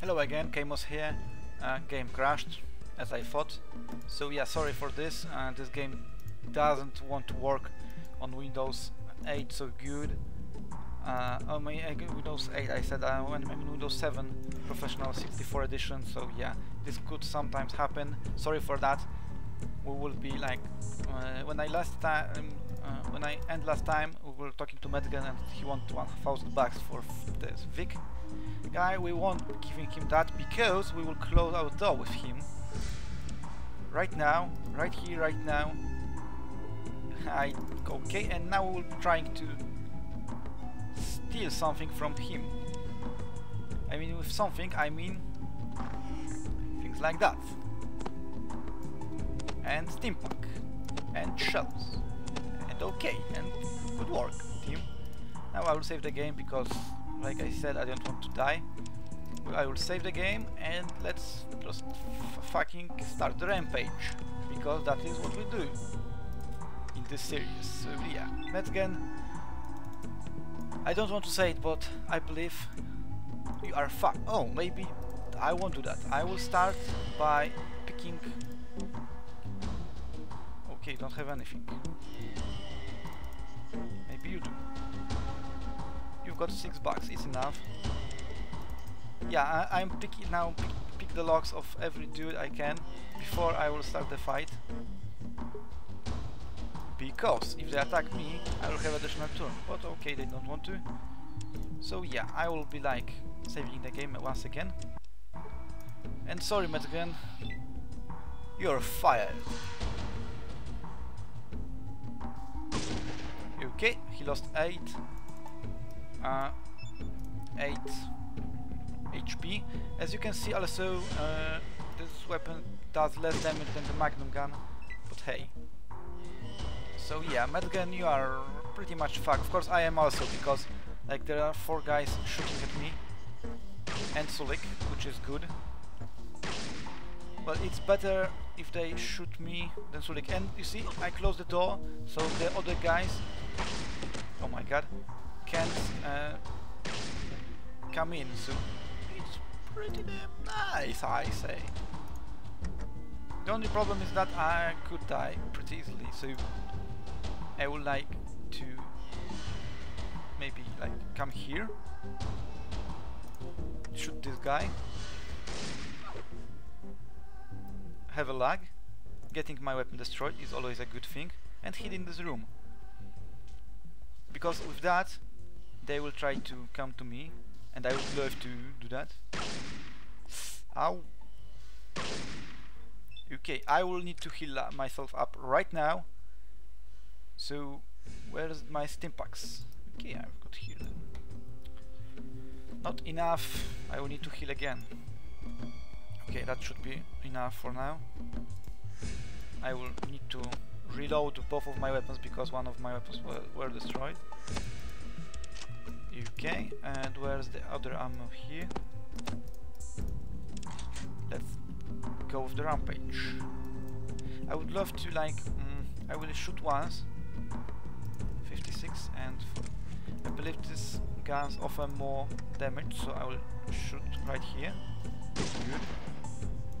Hello again, Kamos here. Uh, game crashed, as I thought. So yeah, sorry for this. Uh, this game doesn't want to work on Windows 8 so good. Uh, on my uh, Windows 8, I said uh, when I'm in Windows 7 Professional 64 Edition. So yeah, this could sometimes happen. Sorry for that. We will be like uh, when I last time uh, when I end last time we were talking to Metzger and he wanted 1000 bucks for this Vic guy we won't giving him that because we will close our door with him. Right now right here right now. I okay and now we're trying to steal something from him. I mean with something I mean things like that. And stimpak. And shells. And okay and good work team. Now I will save the game because like I said, I don't want to die. I will save the game and let's just fucking start the rampage. Because that is what we do in this series. So yeah, Metzger, I don't want to say it, but I believe you are fuck. Oh, maybe I won't do that. I will start by picking... Okay, don't have anything. Maybe you do got six bucks, it's enough. Yeah, I, am picking now pick, pick the logs of every dude I can before I will start the fight. Because if they attack me, I will have additional turn. But okay, they don't want to. So yeah, I will be like saving the game once again. And sorry, Metzger, you're fired. Okay, he lost 8 uh, 8 HP. As you can see also uh, this weapon does less damage than the magnum gun, but hey. So yeah, Metzger you are pretty much fucked. Of course I am also because like there are four guys shooting at me and Sulik, which is good. Well, it's better if they shoot me than Sulik. And you see, I close the door, so the other guys... Oh my god can't uh, come in, so it's pretty damn nice, I say. The only problem is that I could die pretty easily, so I would like to maybe like come here, shoot this guy, have a lag, getting my weapon destroyed is always a good thing, and hid in this room. Because with that, they will try to come to me and I would love to do that. Ow. Okay, I will need to heal myself up right now. So, where's my stimpaks? Okay, I've got heal. Not enough. I will need to heal again. Okay, that should be enough for now. I will need to reload both of my weapons because one of my weapons were, were destroyed. Okay, and where's the other ammo here? Let's go with the rampage. I would love to like, mm, I will shoot once. 56 and I believe these guns offer more damage, so I will shoot right here. Good.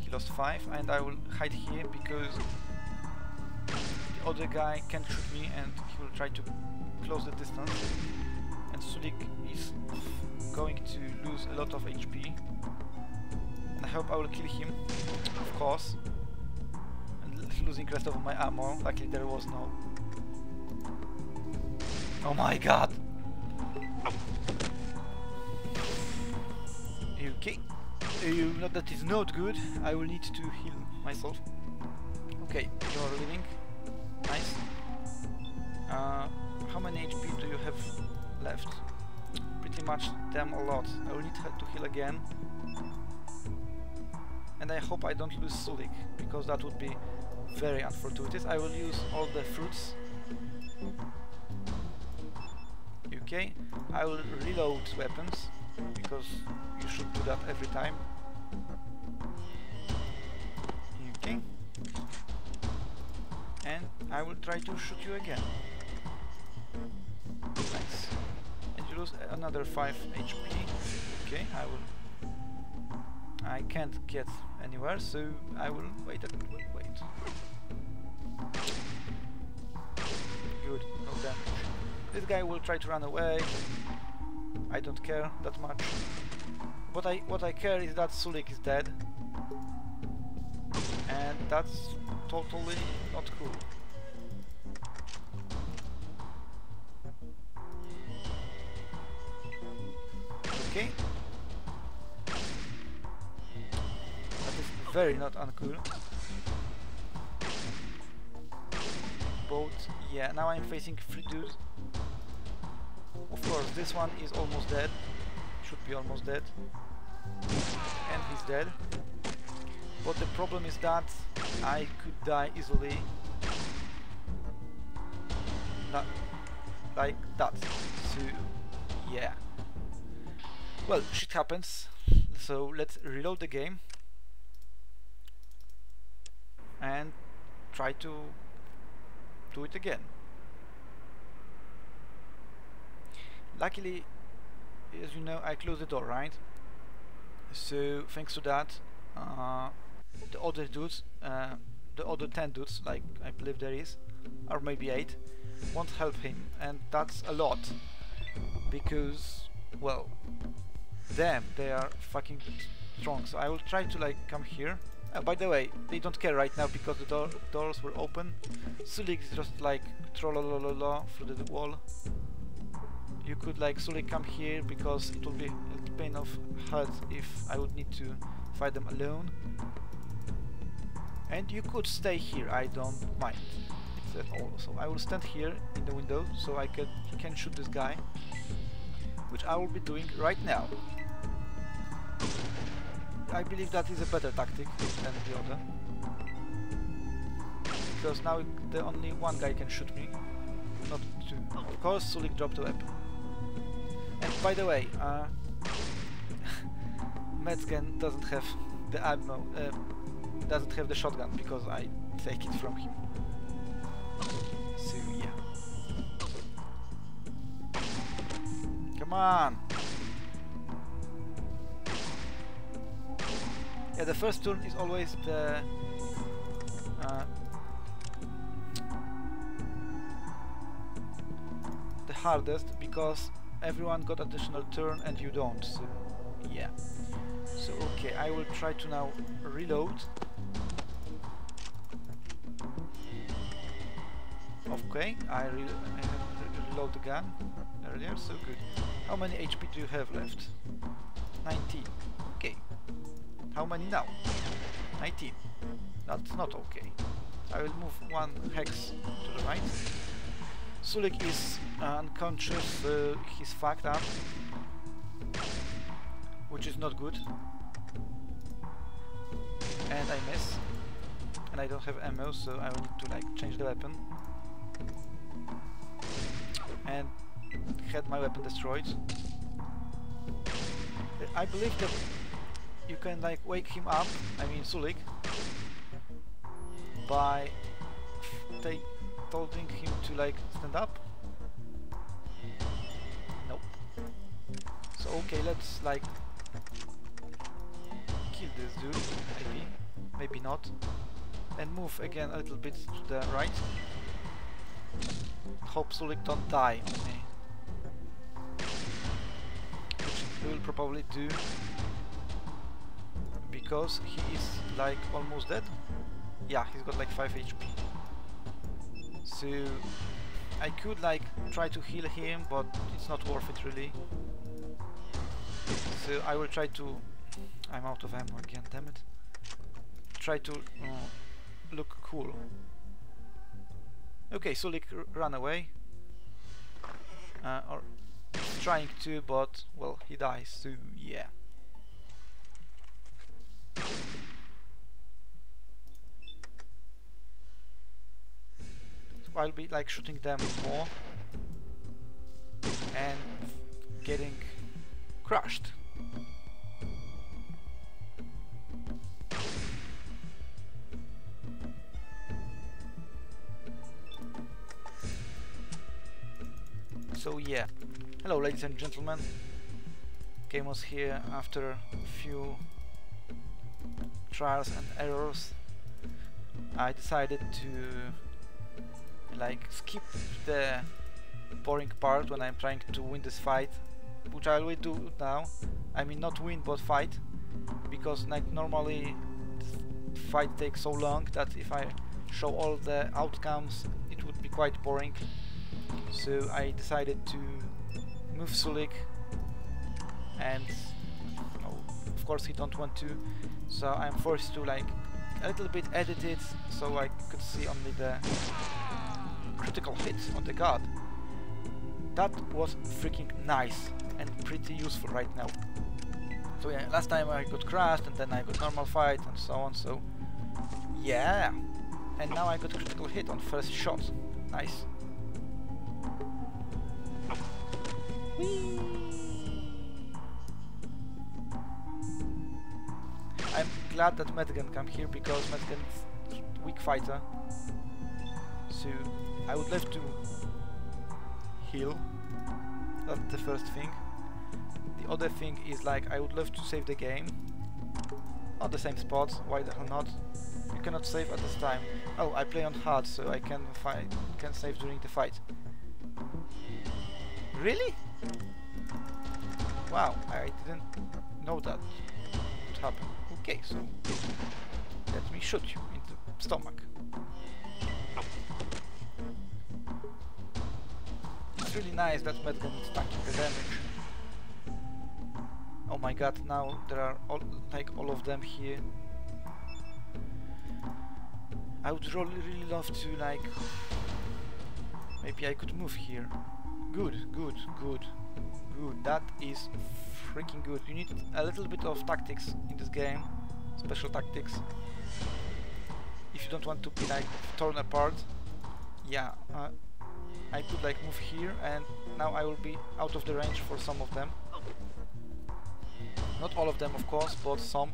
He lost 5 and I will hide here because the other guy can shoot me and he will try to close the distance. Sulik is going to lose a lot of HP. And I hope I will kill him, of course. And losing rest of my ammo, luckily there was no. Oh my god! you Okay. You know that is not good. I will need to heal myself. Okay, you're living. Nice. Uh, how many HP do you have left. Pretty much damn a lot. I will need to heal again. And I hope I don't lose Sulik, because that would be very unfortunate. I will use all the fruits. Okay, I will reload weapons, because you should do that every time. Okay. And I will try to shoot you again. Lose another 5 HP. Okay, I will I can't get anywhere, so I will wait. Wait, wait. Good, no damage. This guy will try to run away. I don't care that much. What I what I care is that Sulik is dead, and that's totally not cool. Okay. That is very not uncool. Both, yeah, now I'm facing three dudes. Of course, this one is almost dead. Should be almost dead. And he's dead. But the problem is that I could die easily. Not like that. So, yeah. Well, shit happens. So let's reload the game and try to do it again. Luckily, as you know, I closed the door, right? So thanks to that, uh, the other dudes, uh, the other 10 dudes, like I believe there is, or maybe 8, won't help him, and that's a lot, because, well, Damn, they are fucking strong. So I will try to like come here. Uh, by the way, they don't care right now because the door doors were open. Sulik is just like trollololola through the wall. You could like Sulik come here because it will be a pain of head if I would need to fight them alone. And you could stay here, I don't mind. At all. So I will stand here in the window so I can, can shoot this guy. Which I will be doing right now. I believe that is a better tactic than the other. Because now the only one guy can shoot me, not two. Of course, Sulik dropped a weapon. And by the way, uh, Metzger doesn't have the ammo, uh, doesn't have the shotgun because I take it from him. So yeah. Come on! Yeah, the first turn is always the uh, the hardest because everyone got additional turn and you don't. So yeah. So okay, I will try to now reload. Okay, I, re I reload the gun earlier, so good. How many HP do you have left? 19. How many now? 19. That's not okay. I will move one hex to the right. Sulik is unconscious, uh, he's fucked up. Which is not good. And I miss. And I don't have ammo, so I will need to like change the weapon. And had my weapon destroyed. I believe that you can like wake him up, I mean Sulik, by take, holding him to like stand up. Nope. So okay, let's like kill this dude, maybe, maybe not, and move again a little bit to the right. Hope Sulik don't die on. Which he will probably do because he is like almost dead. Yeah, he's got like 5 HP. So I could like try to heal him, but it's not worth it really. So I will try to... I'm out of ammo again, damn it. Try to uh, look cool. Okay, Sulik run away. Uh, or trying to, but well, he dies, so yeah. So I'll be like shooting them more and getting crushed. So yeah, hello ladies and gentlemen, Game here after a few trials and errors, I decided to like skip the boring part when I'm trying to win this fight, which I will do now. I mean not win but fight, because like normally fight takes so long that if I show all the outcomes it would be quite boring. So I decided to move Sulik and course he don't want to so I'm forced to like a little bit edit it so I could see only the critical hit on the guard. That was freaking nice and pretty useful right now. So yeah, last time I got crashed and then I got normal fight and so on, so yeah. And now I got critical hit on first shot. Nice. Whee! Glad that Metzger come here because Metzger is weak fighter. So I would love to heal. That's the first thing. The other thing is like I would love to save the game. On the same spot, why the hell not? You cannot save at this time. Oh, I play on hard, so I can fight can save during the fight. Really? Wow, I didn't know that would happen. Okay, so let me shoot you in the stomach. It's really nice that Metzger is tanking the damage. Oh my god, now there are all, like all of them here. I would really, really love to like... Maybe I could move here. Good, good, good, good. That is freaking good. You need a little bit of tactics in this game, special tactics. If you don't want to be like torn apart, yeah, uh, I could like move here and now I will be out of the range for some of them. Not all of them of course, but some,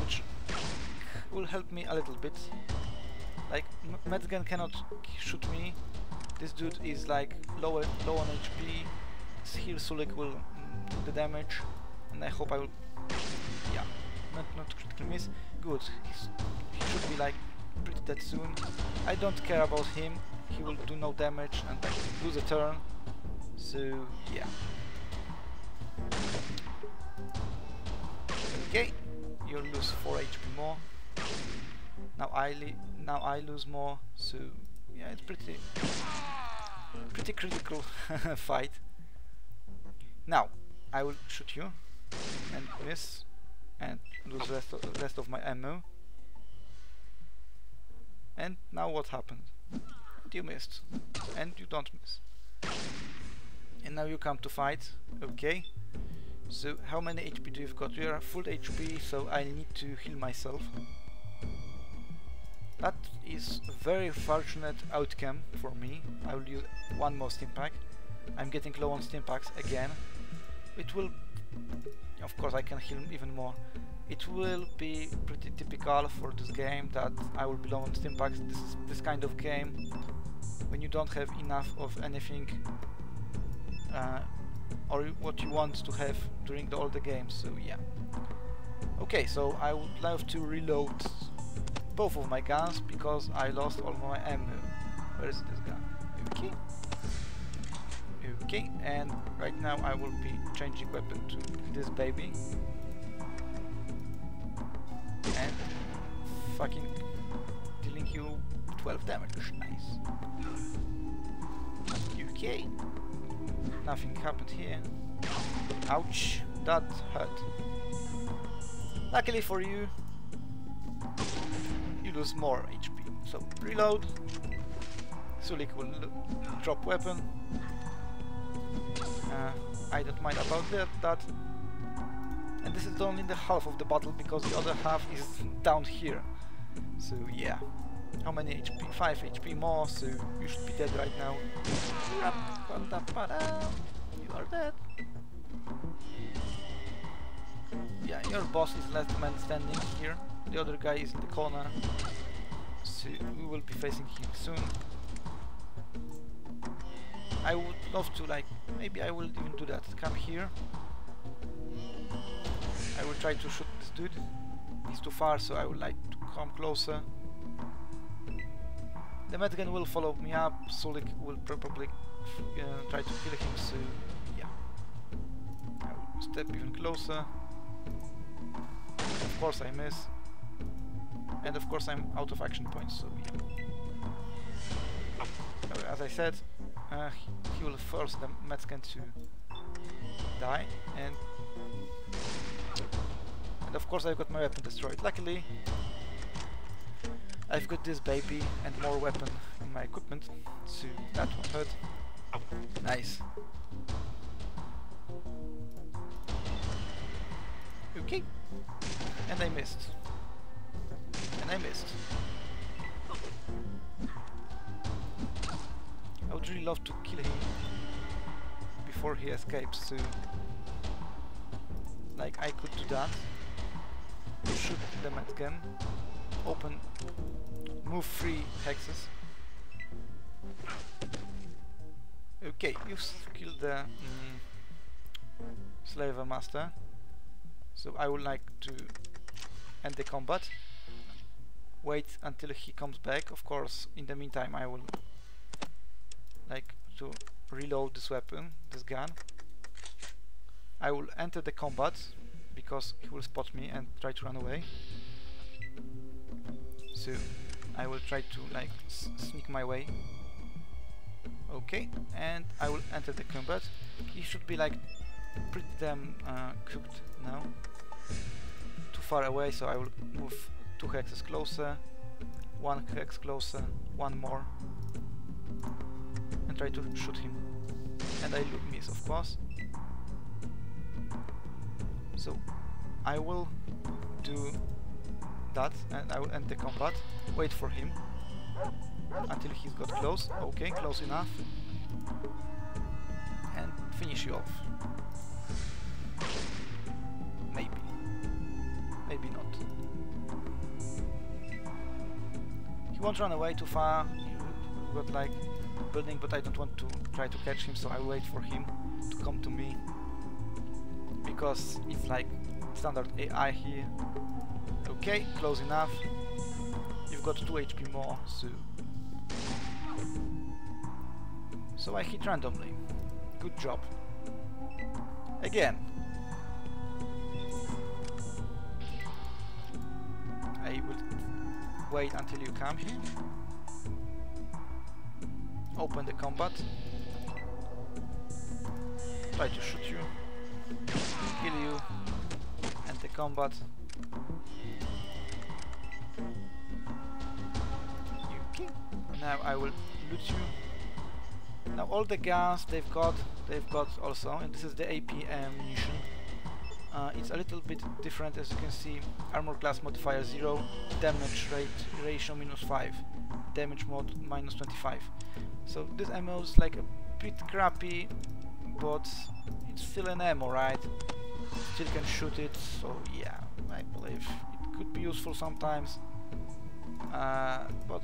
which will help me a little bit. Like, Metzger cannot shoot me, this dude is like low, low on HP, here Sulik will do the damage, and I hope I will, yeah, not, not critical miss, good, He's, he should be like pretty dead soon. I don't care about him, he will do no damage and I lose a turn, so yeah. Okay, you lose 4 HP more. Now I now I lose more, so yeah, it's pretty pretty critical fight. Now I will shoot you and miss and lose rest of, rest of my ammo. And now what happened? You missed and you don't miss. And now you come to fight. Okay. So how many HP do you've got? You are full HP, so I need to heal myself. That is a very fortunate outcome for me. I will use one more Stimpak. I'm getting low on Stimpaks again. It will... Of course I can heal even more. It will be pretty typical for this game that I will be low on packs. This is this kind of game when you don't have enough of anything uh, or what you want to have during the, all the games, so yeah. Okay, so I would love to reload both of my guns because I lost all my ammo. Where is this gun? Okay. Okay, and right now I will be changing weapon to this baby. And fucking dealing you 12 damage. Nice. Okay. Nothing happened here. Ouch, that hurt. Luckily for you, you lose more HP. So reload. Sulik will drop weapon. Uh, I don't mind about that, that. And this is only the half of the battle because the other half is down here. So yeah. How many HP? 5 HP more, so you should be dead right now. You are dead. Yeah, your boss is last man standing here. The other guy is in the corner. So we will be facing him soon. I would love to like, maybe I will even do that. Come here. I will try to shoot this dude. he's too far, so I would like to come closer. The Metzger will follow me up, Sulik will probably uh, try to kill him, so yeah. I will step even closer. Of course I miss. And of course I'm out of action points, so yeah. As I said, uh, he will force the Metzger to die, and and of course I've got my weapon destroyed. Luckily, I've got this baby and more weapon in my equipment, so that won't hurt. Nice. Okay. And I missed. And I missed. Would really love to kill him before he escapes, so... Like, I could do that. Shoot the Metzger. Open... Move three hexes. Okay, you've killed the mm, Slave Master. So I would like to end the combat. Wait until he comes back. Of course, in the meantime I will like to reload this weapon, this gun. I will enter the combat because he will spot me and try to run away. So I will try to like sneak my way. Okay, and I will enter the combat. He should be like pretty damn uh, cooked now. Too far away, so I will move two hexes closer, one hex closer, one more, and try to shoot him. And I miss, of course. So I will do that, and I will end the combat. Wait for him until he's got close. Okay, close enough. And finish you off. Maybe. Maybe not. He won't run away too far. He got like building, but I don't want to try to catch him, so I'll wait for him to come to me. Because it's like standard AI here. Okay, close enough. You've got 2 HP more, so so I hit randomly. Good job. Again. I will wait until you come here. Open the combat. Try to shoot you. Kill you. End the combat. Now I will loot you now all the guns they've got, they've got also, and this is the APM munition. Uh, it's a little bit different as you can see, armor class modifier 0, damage rate ratio minus 5, damage mod minus 25. So this ammo is like a bit crappy, but it's still an ammo, right? Still can shoot it, so yeah, I believe it could be useful sometimes. Uh, but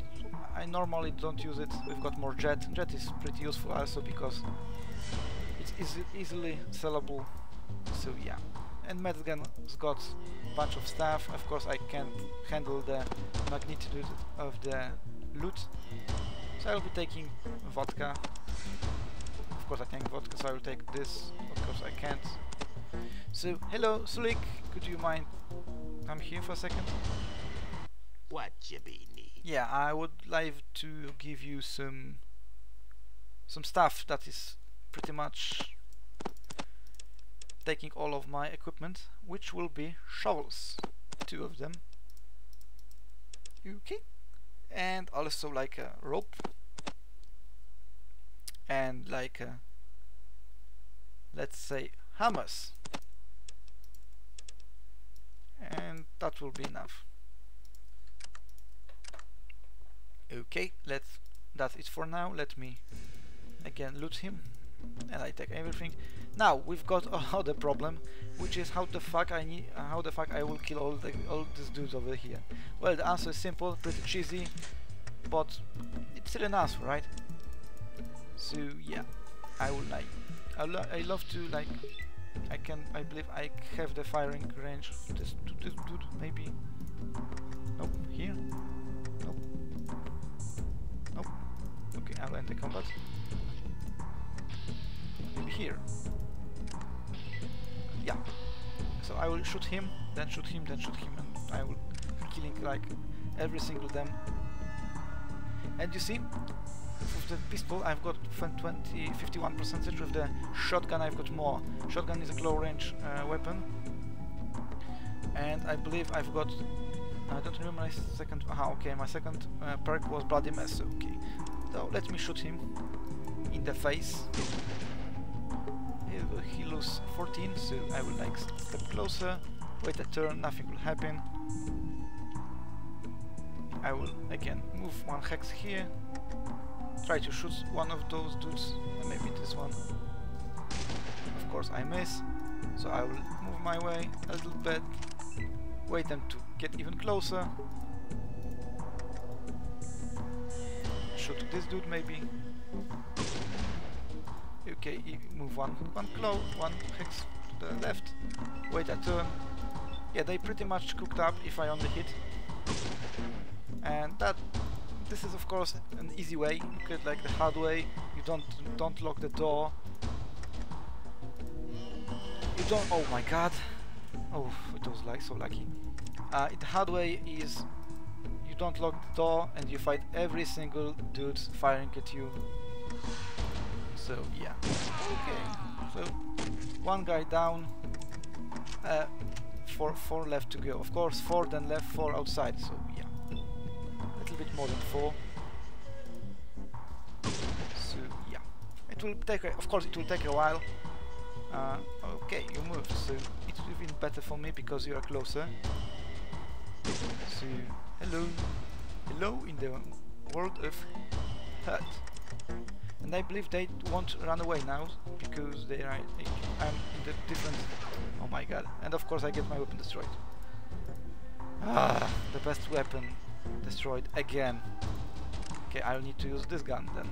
I normally don't use it. We've got more jet. Jet is pretty useful also because it's easily sellable. So yeah. And Metzger's got a bunch of stuff. Of course I can't handle the magnitude of the loot. So I'll be taking vodka. Of course I can't take vodka, so I will take this. Of course I can't. So, hello, Sulik, could you mind come here for a second? What you be need? yeah, I would like to give you some some stuff that is pretty much taking all of my equipment, which will be shovels, two of them. Okay, and also like a rope and like a, let's say hammers, and that will be enough. Okay, let's. That's it for now. Let me again loot him, and I take everything. Now we've got another problem, which is how the fuck I need, how the fuck I will kill all the all these dudes over here. Well, the answer is simple, pretty cheesy, but it's still an answer, right? So yeah, I would like. I, lo I love to like I can, I believe I have the firing range of this, to this dude, maybe. Nope, here. Nope. Nope. Okay, I'll end the combat. Maybe here. Yeah. So I will shoot him, then shoot him, then shoot him, and I will killing like every single them. And you see, with the pistol I've got 20, 51 percentage. With the shotgun I've got more. Shotgun is a close range uh, weapon, and I believe I've got. I don't remember my second. Ah, okay, my second uh, perk was bloody mess. Okay, so let me shoot him in the face. He, he lose 14, so I will like step closer. Wait a turn, nothing will happen. I will again move one hex here try to shoot one of those dudes, maybe this one. Of course I miss, so I will move my way a little bit, wait them to get even closer. Shoot this dude maybe. Okay, move one, one claw, one hex to the left, wait a turn. Yeah, they pretty much cooked up if I only hit. And that this is of course an easy way. You get like the hard way. You don't don't lock the door. You don't. Oh my god. Oh, it was like so lucky. Uh, the hard way is you don't lock the door and you fight every single dude firing at you. So yeah. Okay. So one guy down. Uh, four four left to go. Of course, four then left, four outside. So yeah A little bit more than four. So yeah, it will take. A, of course, it will take a while. Uh, okay, you moved, so it's even better for me because you are closer. So hello, hello in the world of hurt. And I believe they won't run away now because they are. I'm in the different. Oh my god! And of course, I get my weapon destroyed. Ah, the best weapon destroyed again. Okay, I'll need to use this gun then.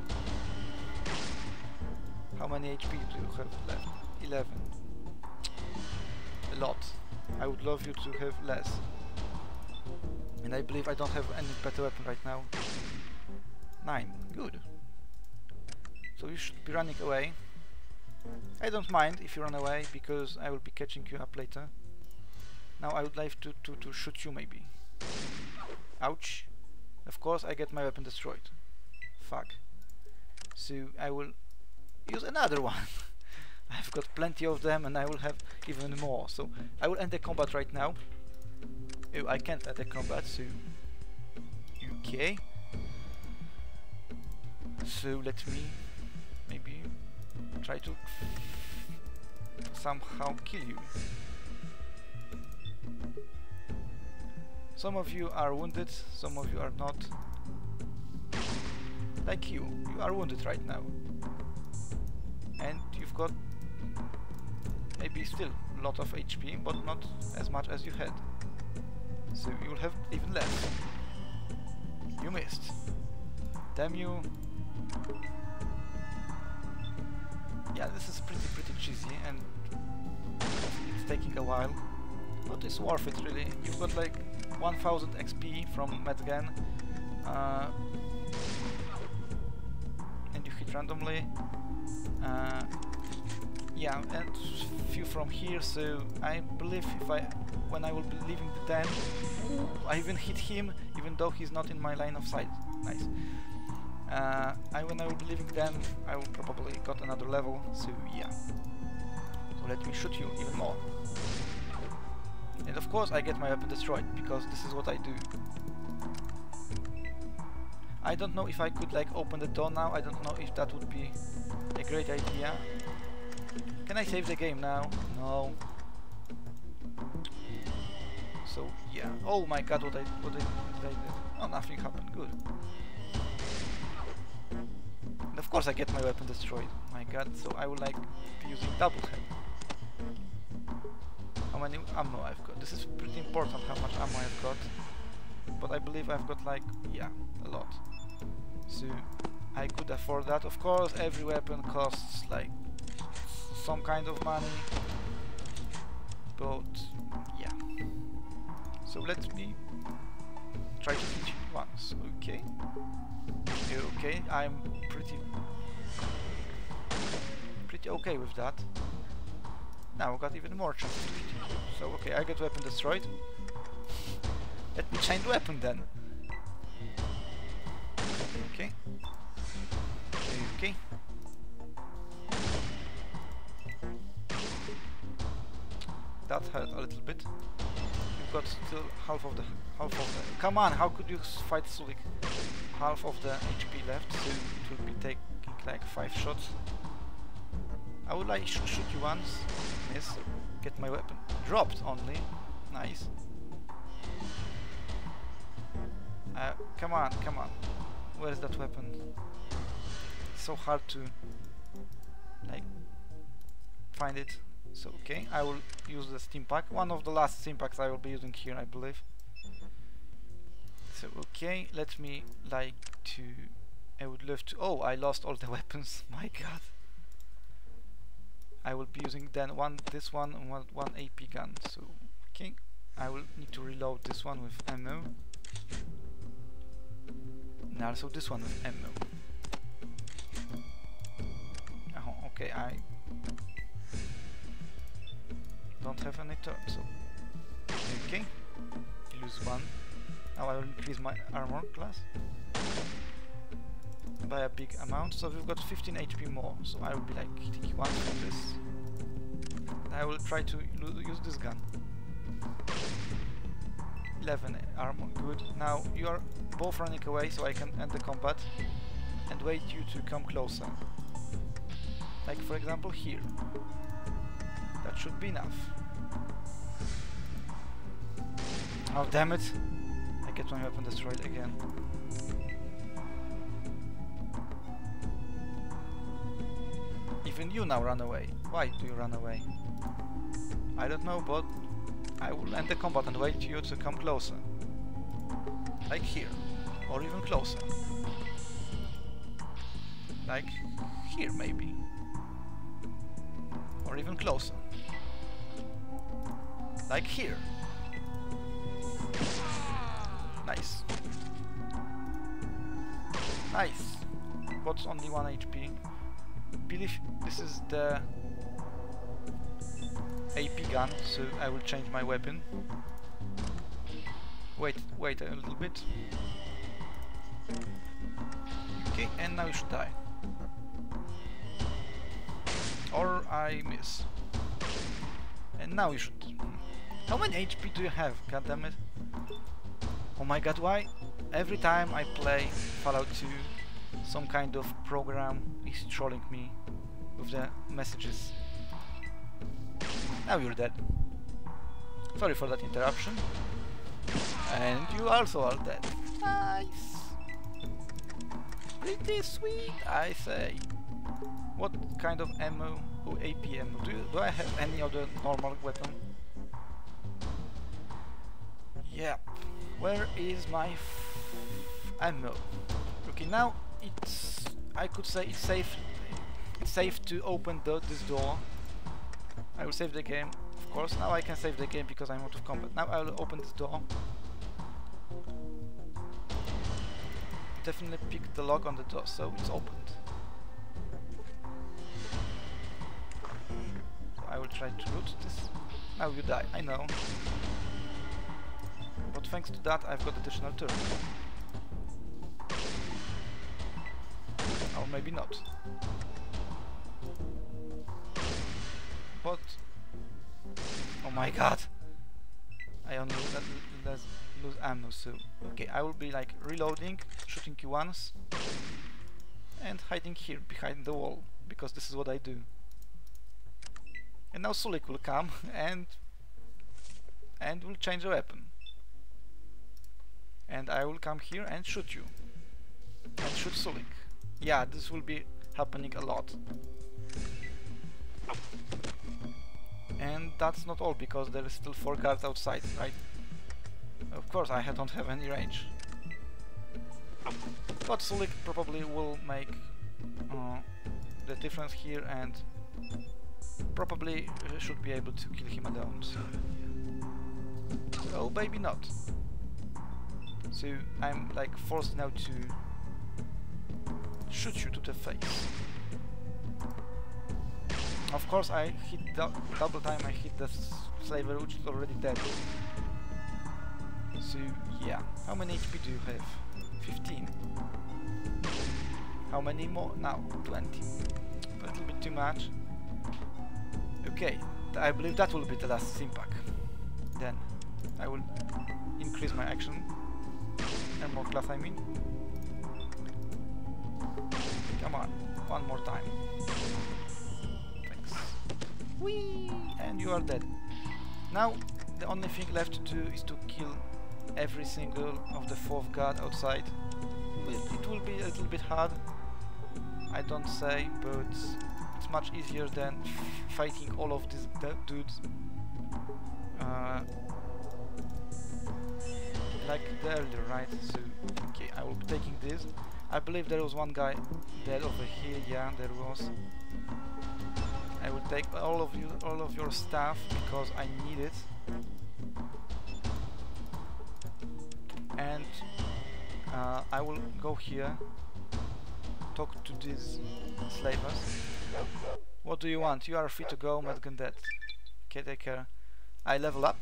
How many HP do you have left? 11. A lot. I would love you to have less. And I believe I don't have any better weapon right now. 9. Good. So you should be running away. I don't mind if you run away because I will be catching you up later. Now I would like to, to, to shoot you maybe. Ouch. Of course I get my weapon destroyed. Fuck. So I will use another one. I've got plenty of them and I will have even more. So I will end the combat right now. Oh, I can't end the combat, so... Okay. So let me maybe try to somehow kill you. Some of you are wounded, some of you are not. Like you, you are wounded right now. And you've got maybe still a lot of HP, but not as much as you had. So you'll have even less. You missed. Damn you. Yeah, this is pretty pretty cheesy and it's taking a while. But it's worth it really. You've got like 1000 XP from Metzger uh, and you hit randomly uh, yeah and few from here so I believe if I when I will be leaving the den I even hit him even though he's not in my line of sight nice uh, I when I will be leaving then I will probably got another level so yeah so let me shoot you even more and of course I get my weapon destroyed, because this is what I do. I don't know if I could like open the door now, I don't know if that would be a great idea. Can I save the game now? No. So yeah. Oh my god, what I what I, what I did. Oh, nothing happened. Good. Of course I get my weapon destroyed. My god, so I would like be using double head how many ammo I've got. This is pretty important how much ammo I've got. But I believe I've got like, yeah, a lot. So I could afford that. Of course, every weapon costs like some kind of money. but yeah. So let me try to hit once. Okay. Okay, I'm pretty pretty okay with that. Now I got even more chance to hit you. So okay, I get weapon destroyed. Let me change weapon then. Okay. Okay. That hurt a little bit. Got still half of the half of the. Come on, how could you fight Sulik? Half of the HP left, so it will be taking like five shots. I would like to shoot you once. Miss. Get my weapon dropped only. Nice. Uh, come on, come on. Where is that weapon? It's so hard to like find it. So okay, I will use the stimpak. One of the last stimpaks I will be using here, I believe. So okay, let me like to. I would love to. Oh, I lost all the weapons. My God. I will be using then one this one and one, one AP gun. So okay, I will need to reload this one with ammo. And also this one with ammo. Oh, okay, I don't have any turn, so okay. Lose one. Now I will increase my armor class by a big amount, so we've got 15 HP more, so I will be like hitting one from this. I will try to use this gun. 11 armor, good. Now you are both running away, so I can end the combat and wait you to come closer. Like for example here. That should be enough. Oh damn it! I get my weapon destroyed again. Even you now run away. Why do you run away? I don't know, but I will end the combat and wait for you to come closer. Like here. Or even closer. Like here maybe. Or even closer. Like here. Nice. Nice. What's only 1 HP? believe this is the AP gun, so I will change my weapon. Wait, wait a little bit. Okay, and now you should die. Or I miss. And now you should... How many HP do you have? God damn it. Oh my god, why? Every time I play Fallout 2, some kind of program is trolling me with the messages. Now you're dead. Sorry for that interruption. And you also are dead. Nice. Pretty sweet, I say. What kind of ammo? Oh, AP ammo. Do, you, do I have any other normal weapon? Yep. Where is my ammo? Okay, now it's... I could say it's safe it's safe to open the, this door. I will save the game, of course. Now I can save the game because I'm out of combat. Now I will open this door. Definitely pick the lock on the door, so it's opened. So I will try to loot this. Now you die, I know. Thanks to that I've got additional turn. Or maybe not. But... Oh my god! I only lose, lose ammo, so... Okay, I will be like reloading, shooting you once, and hiding here, behind the wall, because this is what I do. And now Sulik will come, and... and will change the weapon. And I will come here and shoot you. And shoot Sulik. Yeah, this will be happening a lot. And that's not all, because there is still 4 guards outside, right? Of course, I don't have any range. But Sulik probably will make uh, the difference here and probably uh, should be able to kill him alone. So, oh, maybe not. So I'm like forced now to shoot you to the face. Of course, I hit double time. I hit the slaver, which is already dead. So yeah, how many HP do you have? 15. How many more? Now 20. A little bit too much. Okay, I believe that will be the last Stimpak. Then I will increase my action. And more class, I mean. Come on, one more time. Thanks. Whee! And you are dead. Now, the only thing left to do is to kill every single of the fourth guard outside. It will be a little bit hard, I don't say, but it's much easier than fighting all of these dudes. Uh, like the earlier, right? So, okay, I will be taking this. I believe there was one guy dead over here, yeah, there was. I will take all of you, all of your stuff because I need it. And uh, I will go here, talk to these slavers. What do you want? You are free to go, Medgundet. Okay, take care. I level up,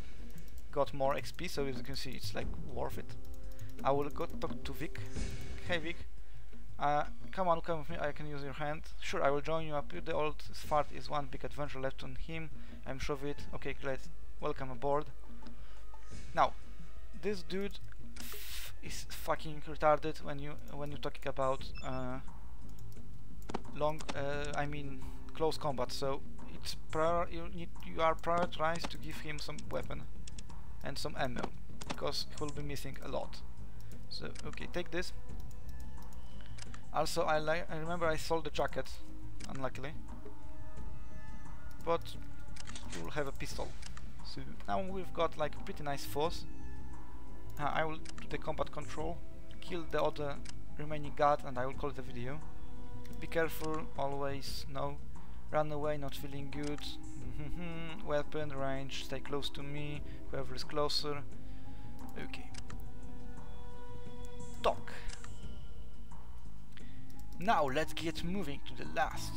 got more XP, so as you can see, it's like worth it. I will go talk to Vic. Hey Vic, uh, come on, come with me, I can use your hand. Sure, I will join you up. The old fart is one big adventure left on him. I'm sure of it. Okay, great. Welcome aboard. Now, this dude is fucking retarded when you when you're talking about uh, long, uh, I mean close combat. So it's prior you need you are prioritized to give him some weapon and some ammo because he will be missing a lot. So okay, take this. Also, I, I remember I sold the jacket, unluckily. But will have a pistol. So now we've got like a pretty nice force. Uh, I will do the combat control, kill the other remaining guard and I will call it a video. Be careful, always, no. Run away, not feeling good. Weapon, range, stay close to me, whoever is closer. Okay. Talk. Now let's get moving to the last.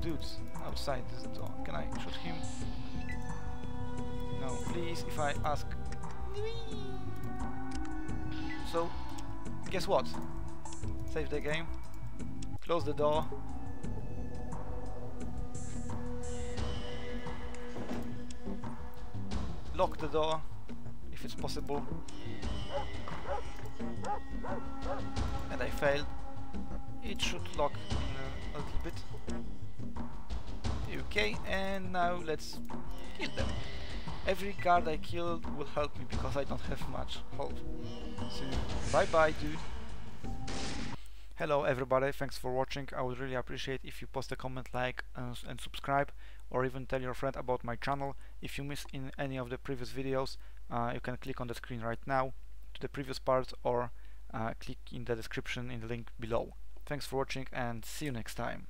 Dudes outside this door. Can I shoot him? No, please, if I ask. So, guess what? Save the game. Close the door. Lock the door, if it's possible. And I failed it should lock in a, little bit. Okay, and now let's kill them. Every guard I killed will help me because I don't have much health. So, bye bye dude. Hello everybody, thanks for watching. I would really appreciate if you post a comment, like uh, and subscribe or even tell your friend about my channel. If you miss in any of the previous videos, uh, you can click on the screen right now to the previous part or uh, click in the description in the link below. Thanks for watching and see you next time.